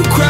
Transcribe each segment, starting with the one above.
You cried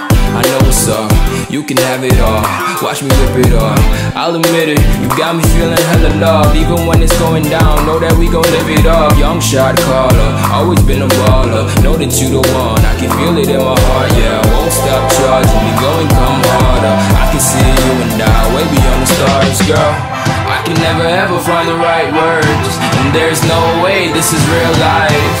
I know what's up, you can have it all. Watch me whip it up. I'll admit it, you got me feeling hella love. Even when it's going down, know that we gon' live it up. Young shot caller, always been a baller. Know that you the one, I can feel it in my heart. Yeah, I won't stop charging me, go and come harder. I can see you and I, way beyond the stars, girl. I can never ever find the right words, and there's no way this is real life.